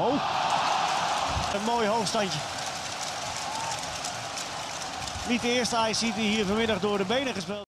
Oh, een mooi hoogstandje. Niet de eerste IC die hier vanmiddag door de benen gespeeld.